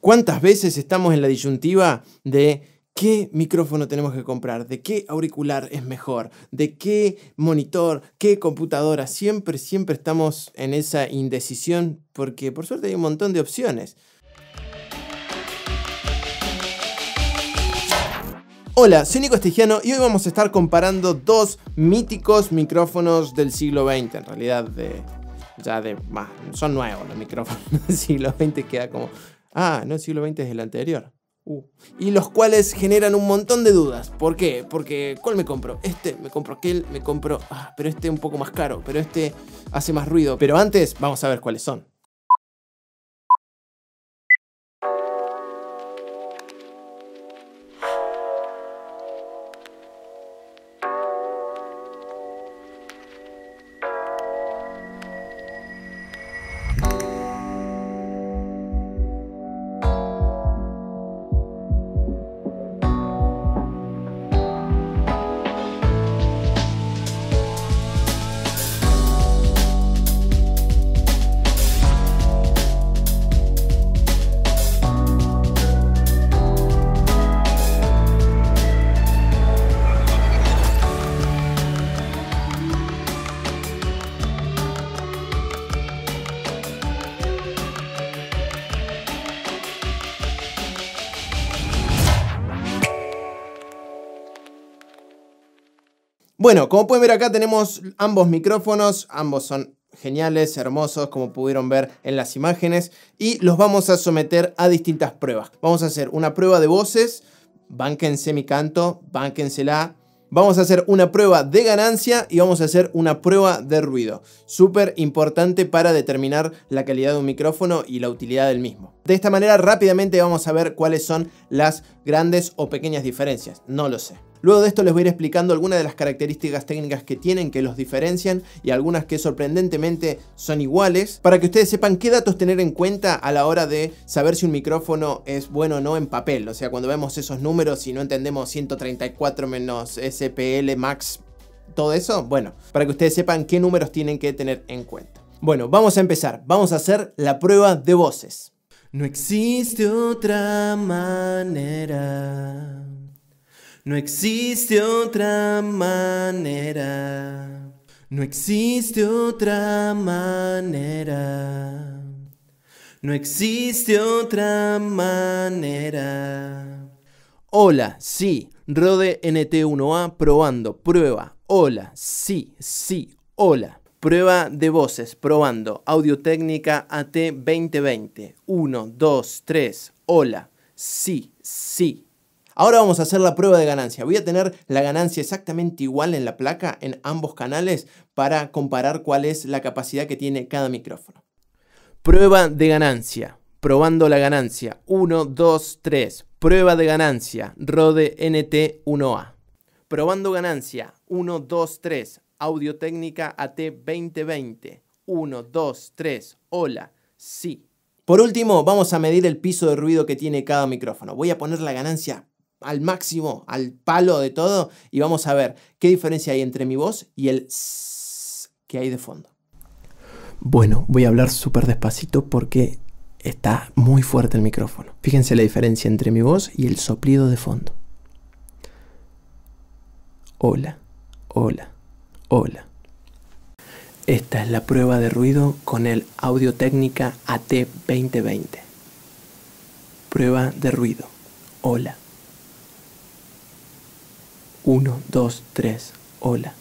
¿Cuántas veces estamos en la disyuntiva de qué micrófono tenemos que comprar, de qué auricular es mejor, de qué monitor, qué computadora? Siempre, siempre estamos en esa indecisión porque por suerte hay un montón de opciones. Hola, soy Nico Estigiano y hoy vamos a estar comparando dos míticos micrófonos del siglo XX, en realidad de ya de más, son nuevos los micrófonos del siglo XX, queda como Ah, no, el siglo XX es el anterior. Uh. Y los cuales generan un montón de dudas. ¿Por qué? Porque, ¿cuál me compro? Este, me compro aquel, me compro. Ah, pero este un poco más caro, pero este hace más ruido. Pero antes, vamos a ver cuáles son. Bueno, como pueden ver acá tenemos ambos micrófonos, ambos son geniales, hermosos, como pudieron ver en las imágenes, y los vamos a someter a distintas pruebas. Vamos a hacer una prueba de voces, bánquense mi canto, bánquensela, Vamos a hacer una prueba de ganancia y vamos a hacer una prueba de ruido. Súper importante para determinar la calidad de un micrófono y la utilidad del mismo. De esta manera rápidamente vamos a ver cuáles son las grandes o pequeñas diferencias. No lo sé. Luego de esto les voy a ir explicando algunas de las características técnicas que tienen que los diferencian y algunas que sorprendentemente son iguales para que ustedes sepan qué datos tener en cuenta a la hora de saber si un micrófono es bueno o no en papel. O sea, cuando vemos esos números y no entendemos 134 menos SPL max, todo eso, bueno, para que ustedes sepan qué números tienen que tener en cuenta. Bueno, vamos a empezar. Vamos a hacer la prueba de voces. No existe otra manera no existe otra manera. No existe otra manera. No existe otra manera. Hola, sí, Rode NT1A probando, prueba. Hola, sí, sí, hola. Prueba de voces, probando. Audio Técnica AT 2020. 1, 2, 3. Hola, sí, sí. Ahora vamos a hacer la prueba de ganancia. Voy a tener la ganancia exactamente igual en la placa en ambos canales para comparar cuál es la capacidad que tiene cada micrófono. Prueba de ganancia. Probando la ganancia. 1, 2, 3. Prueba de ganancia. Rode NT1A. Probando ganancia. 1, 2, 3. Audio Técnica AT 2020. 1, 2, 3. Hola. Sí. Por último, vamos a medir el piso de ruido que tiene cada micrófono. Voy a poner la ganancia al máximo, al palo de todo, y vamos a ver qué diferencia hay entre mi voz y el que hay de fondo. Bueno, voy a hablar súper despacito porque está muy fuerte el micrófono. Fíjense la diferencia entre mi voz y el soplido de fondo. Hola, hola, hola. Esta es la prueba de ruido con el Audio Técnica AT2020. Prueba de ruido. Hola. 1, 2, 3, hola.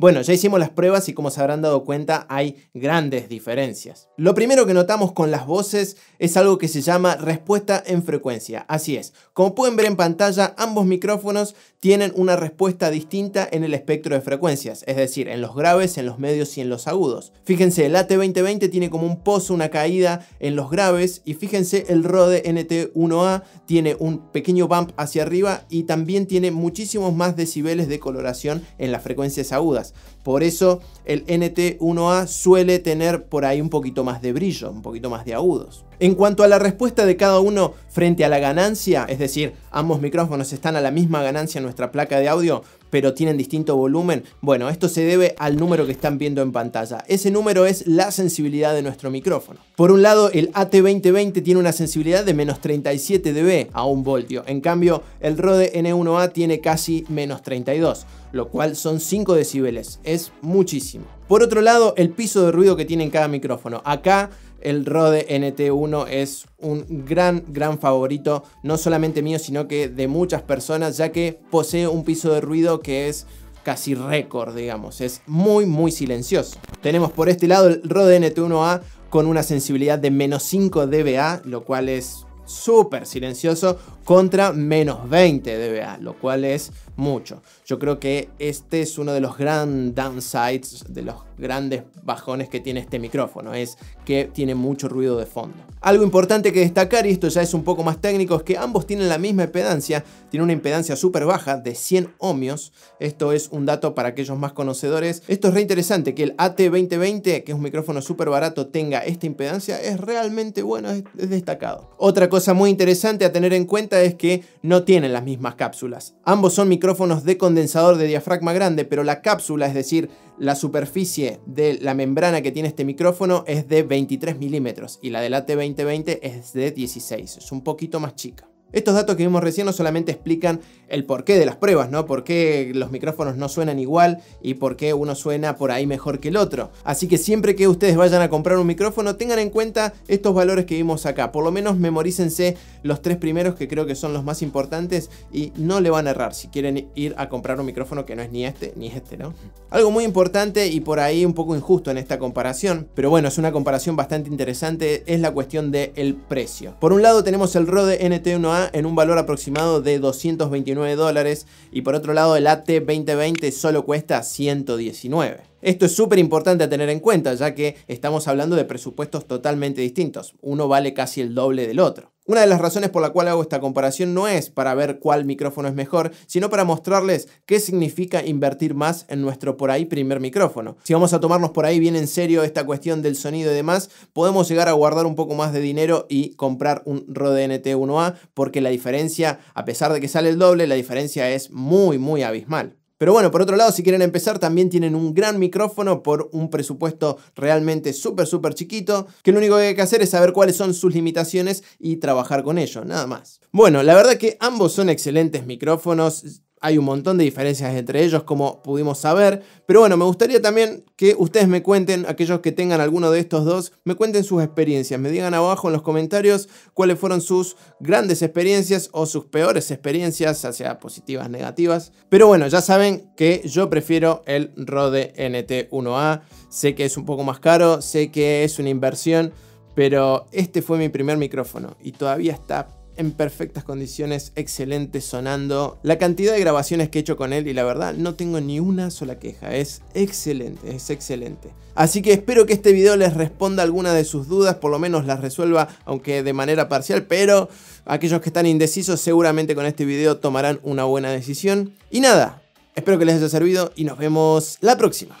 Bueno, ya hicimos las pruebas y como se habrán dado cuenta hay grandes diferencias. Lo primero que notamos con las voces es algo que se llama respuesta en frecuencia. Así es, como pueden ver en pantalla, ambos micrófonos tienen una respuesta distinta en el espectro de frecuencias, es decir, en los graves, en los medios y en los agudos. Fíjense, el AT2020 tiene como un pozo, una caída en los graves y fíjense el Rode NT1A tiene un pequeño bump hacia arriba y también tiene muchísimos más decibeles de coloración en las frecuencias agudas. Por eso el NT1A suele tener por ahí un poquito más de brillo, un poquito más de agudos. En cuanto a la respuesta de cada uno frente a la ganancia, es decir, ambos micrófonos están a la misma ganancia en nuestra placa de audio, pero tienen distinto volumen, bueno, esto se debe al número que están viendo en pantalla. Ese número es la sensibilidad de nuestro micrófono. Por un lado, el AT2020 tiene una sensibilidad de menos 37 dB a un voltio, en cambio el Rode N1A tiene casi menos 32 lo cual son 5 decibeles, es muchísimo. Por otro lado, el piso de ruido que tiene en cada micrófono. Acá el Rode NT1 es un gran, gran favorito, no solamente mío, sino que de muchas personas, ya que posee un piso de ruido que es casi récord, digamos, es muy, muy silencioso. Tenemos por este lado el Rode NT1A con una sensibilidad de menos 5 dBA, lo cual es súper silencioso, contra menos 20 dBA, lo cual es mucho. Yo creo que este es uno de los grandes downsides, de los grandes bajones que tiene este micrófono, es que tiene mucho ruido de fondo. Algo importante que destacar, y esto ya es un poco más técnico, es que ambos tienen la misma impedancia, tiene una impedancia súper baja de 100 ohmios, esto es un dato para aquellos más conocedores. Esto es re interesante, que el AT2020, que es un micrófono súper barato, tenga esta impedancia, es realmente bueno, es, es destacado. Otra cosa muy interesante a tener en cuenta es que no tienen las mismas cápsulas. Ambos son micrófonos micrófonos de condensador de diafragma grande, pero la cápsula, es decir, la superficie de la membrana que tiene este micrófono es de 23 milímetros y la del AT2020 es de 16, es un poquito más chica. Estos datos que vimos recién no solamente explican el porqué de las pruebas, ¿no? Por qué los micrófonos no suenan igual y por qué uno suena por ahí mejor que el otro. Así que siempre que ustedes vayan a comprar un micrófono, tengan en cuenta estos valores que vimos acá. Por lo menos memorícense los tres primeros que creo que son los más importantes y no le van a errar si quieren ir a comprar un micrófono que no es ni este ni este, ¿no? Algo muy importante y por ahí un poco injusto en esta comparación, pero bueno, es una comparación bastante interesante, es la cuestión del precio. Por un lado tenemos el Rode NT1A en un valor aproximado de 229 dólares y por otro lado el AT 2020 solo cuesta 119. Esto es súper importante a tener en cuenta ya que estamos hablando de presupuestos totalmente distintos, uno vale casi el doble del otro. Una de las razones por la cual hago esta comparación no es para ver cuál micrófono es mejor, sino para mostrarles qué significa invertir más en nuestro por ahí primer micrófono. Si vamos a tomarnos por ahí bien en serio esta cuestión del sonido y demás, podemos llegar a guardar un poco más de dinero y comprar un Rode NT1A porque la diferencia, a pesar de que sale el doble, la diferencia es muy muy abismal. Pero bueno, por otro lado, si quieren empezar, también tienen un gran micrófono por un presupuesto realmente súper, súper chiquito, que lo único que hay que hacer es saber cuáles son sus limitaciones y trabajar con ello, nada más. Bueno, la verdad que ambos son excelentes micrófonos, hay un montón de diferencias entre ellos, como pudimos saber. Pero bueno, me gustaría también que ustedes me cuenten, aquellos que tengan alguno de estos dos, me cuenten sus experiencias. Me digan abajo en los comentarios cuáles fueron sus grandes experiencias o sus peores experiencias, ya sea positivas, negativas. Pero bueno, ya saben que yo prefiero el Rode NT1A. Sé que es un poco más caro, sé que es una inversión, pero este fue mi primer micrófono y todavía está en perfectas condiciones, excelente sonando. La cantidad de grabaciones que he hecho con él y la verdad no tengo ni una sola queja, es excelente, es excelente. Así que espero que este video les responda alguna de sus dudas, por lo menos las resuelva, aunque de manera parcial, pero aquellos que están indecisos seguramente con este video tomarán una buena decisión. Y nada, espero que les haya servido y nos vemos la próxima.